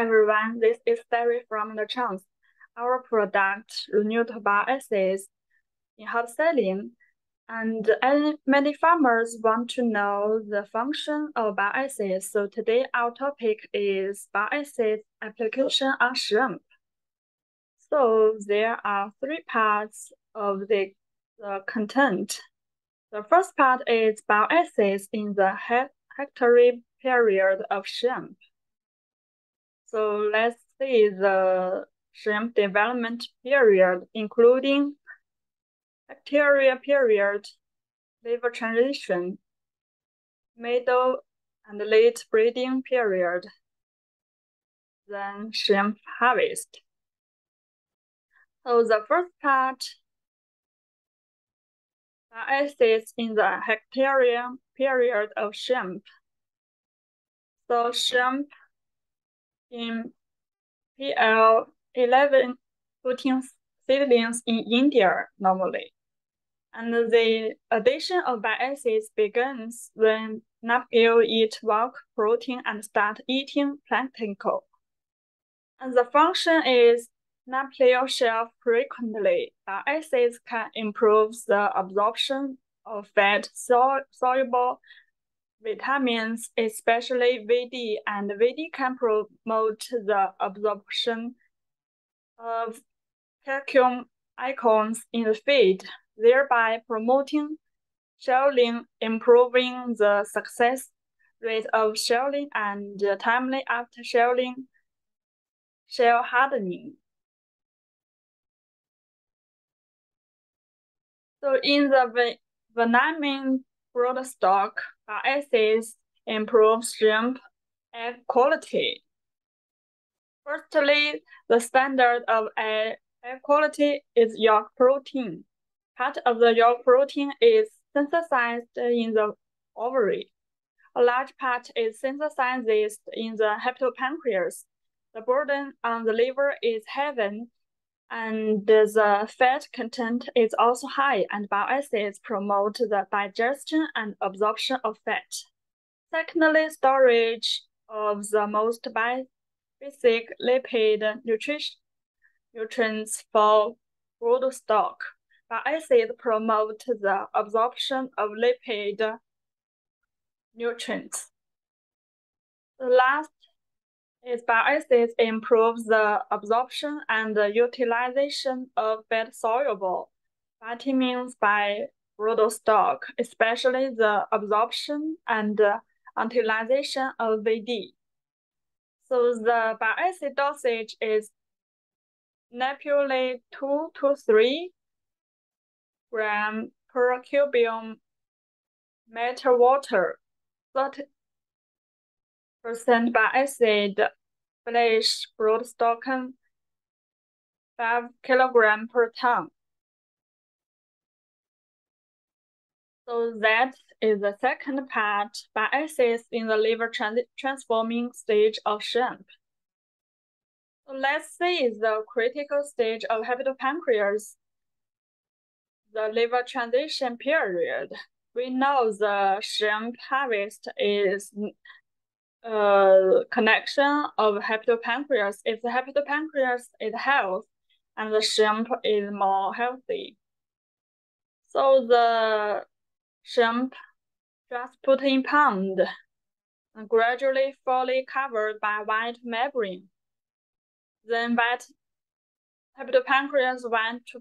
everyone, this is Terry from Lachance. Our product, Runeon bile acids, in hot selling, and many farmers want to know the function of bile acids. So today our topic is bile acid application on shrimp. So there are three parts of the, the content. The first part is bile acids in the hatchery period of shrimp. So let's see the shrimp development period, including bacteria period, larval transition, middle and late breeding period, then shrimp harvest. So the first part, acids in the hatchery period of shrimp. So shrimp in PL 11 putting seedlings in India normally. And the addition of acids begins when nub-gill eat yolk protein and start eating plankton. And the function is nub-gill shelf frequently. Acids can improve the absorption of fat soluble vitamins, especially VD, and VD can promote the absorption of calcium ions in the feed, thereby promoting shelling, improving the success rate of shelling and timely after shelling shell hardening. So in the vannamei broodstock, acids improve shrimp egg quality. Firstly, the standard of egg quality is yolk protein. Part of the yolk protein is synthesized in the ovary. A large part is synthesized in the hepatopancreas. The burden on the liver is heavy, and the fat content is also high, and bile acids promote the digestion and absorption of fat. Secondly, storage of the most basic lipid nutrition nutrients for broodstock. Bile acids promote the absorption of lipid nutrients. The last its bile acids improves the absorption and utilization of fat-soluble vitamins by broodstock, especially the absorption and utilization of VD. So the bile acid dosage is naturally 2 to 3 gram per cubic meter water, 30 percent by acid flesh broodstock um, 5 kilogram per ton. So that is the second part bile acids in the liver trans transforming stage of shrimp. So let's see the critical stage of hepatopancreas, the liver transition period. We know the shrimp harvest is uh, connection of hepatopancreas. If the hepatopancreas is healthy and the shrimp is more healthy. So the shrimp just put in pond and gradually fully covered by white membrane. Then that hepatopancreas went to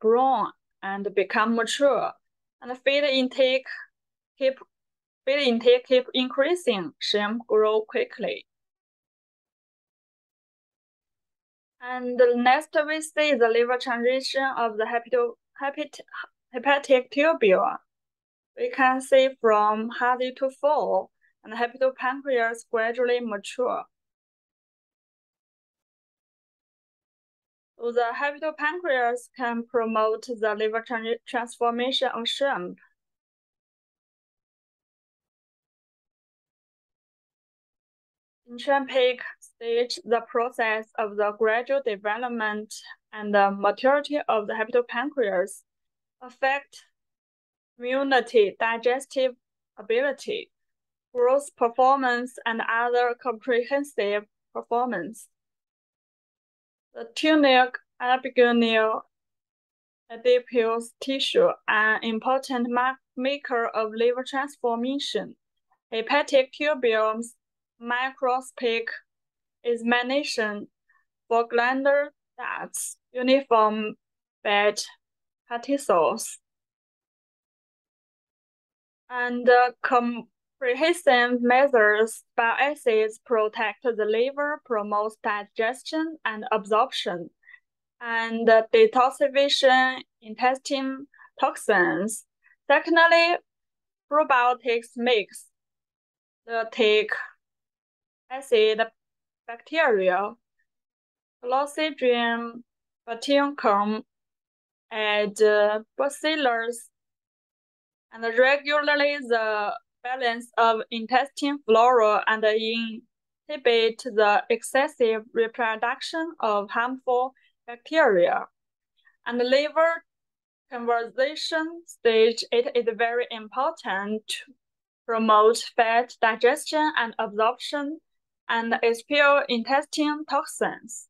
grow and become mature, and feed intake keep Feed intake keep increasing, shrimp grow quickly. And next we see the liver transition of the hepat, hepatic tubule. We can see from healthy to full, and the hepatopancreas gradually mature. So the hepatopancreas can promote the liver transformation of shrimp In Champic stage, the process of the gradual development and the maturity of the hepatopancreas affect immunity, digestive ability, growth performance, and other comprehensive performance. The tunic albuginal adipose tissue, an important maker of liver transformation. Hepatic tubules microscopic examination for glandular ducts, uniform bed particles, and uh, comprehensive measures bile acids protect the liver, promotes digestion and absorption, and uh, detoxification intestine toxins. Secondly, probiotics mix the take acid bacteria, Clostridium butyricum, and uh, bacillus, and regularly the balance of intestine flora and inhibit the excessive reproduction of harmful bacteria. And the liver conservation stage, it is very important to promote fat digestion and absorption and expel intestine toxins.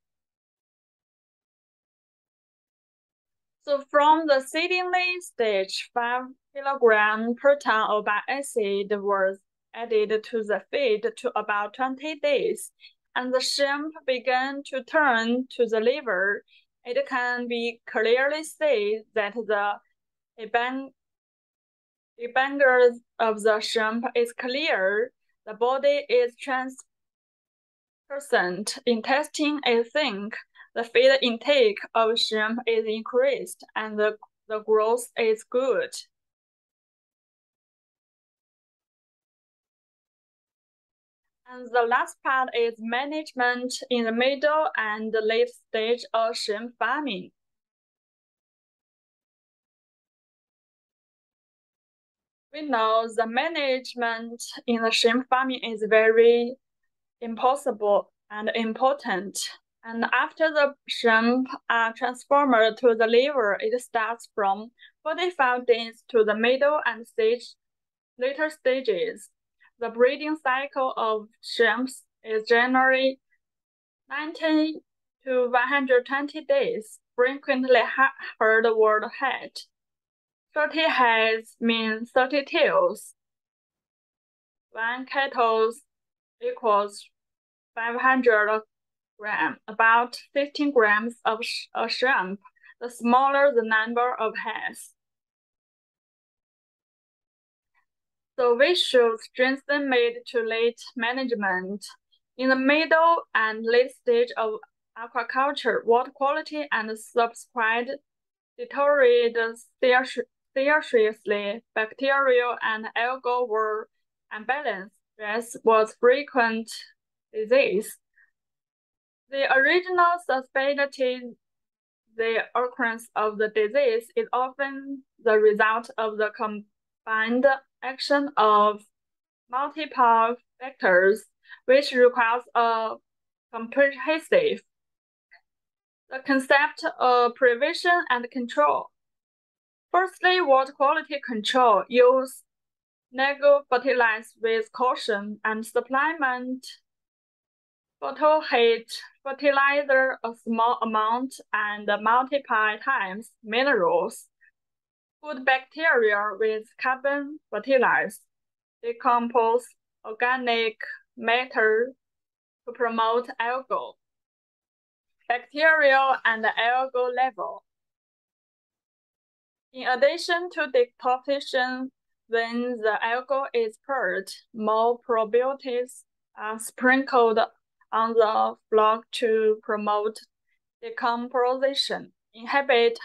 So from the seedling stage, 5 kilogram per ton of bile acid was added to the feed to about 20 days, and the shrimp began to turn to the liver. It can be clearly see that the eban of the shrimp is clear. The body is transparent. Intestine I think the feed intake of shrimp is increased and the, the growth is good. And the last part is management in the middle and late stage of shrimp farming. We know the management in the shrimp farming is very impossible and important. And after the shrimp are transformed to the liver, it starts from 45 days to the middle and stage later stages. The breeding cycle of shrimps is generally 90 to 120 days, frequently heard word head. 30 heads means 30 tails. One catty equals 500 gram, about 15 grams of sh a shrimp, the smaller the number of heads. So we should strengthen mid to late management. In the middle and late stage of aquaculture, water quality and subsequent deteriorated seriously. Bacterial and algal were unbalanced. Stress was frequent disease. The original suspected the occurrence of the disease is often the result of the combined action of multiple factors, which requires a comprehensive the concept of prevention and control. Firstly, water quality control. Use fertilizer with caution and supplement photoheat fertilizer a small amount and multiply times minerals. Food bacteria with carbon fertilizer decompose organic matter to promote algal, bacterial and algal level. In addition to detoxification, when the algal is purged, more probiotics are sprinkled on the flock to promote decomposition, inhibit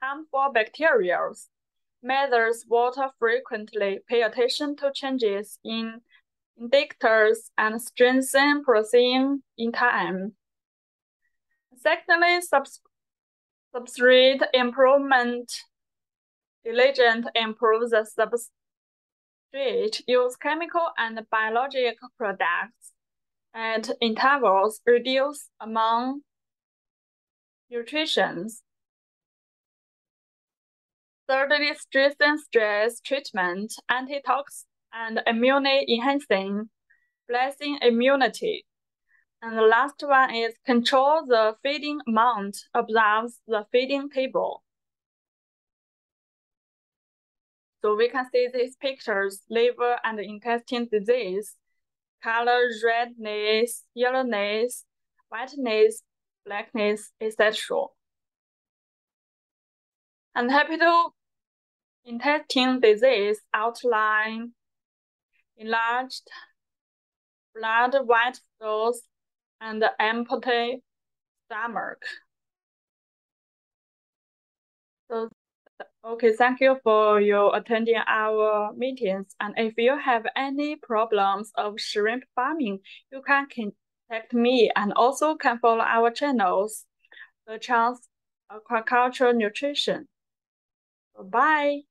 harmful bacteria, measures water frequently, pay attention to changes in indicators, and strengthen protein in time. Secondly, subs substrate improvement. Diligent improve the substrate, use chemical and biological products at intervals reduce among nutritions. Thirdly, strengthen stress and stress treatment, antitox, and immune enhancing, blessing immunity. And the last one is control the feeding amount, observes the feeding table. So we can see these pictures, liver and intestine disease, color redness, yellowness, whiteness, blackness, etc. And hepato intestine disease outline enlarged blood white cells and empty stomach. So, okay, thank you for your attending our meetings. And if you have any problems of shrimp farming, you can contact me and also can follow our channels, Lachance Aquaculture Nutrition. Bye.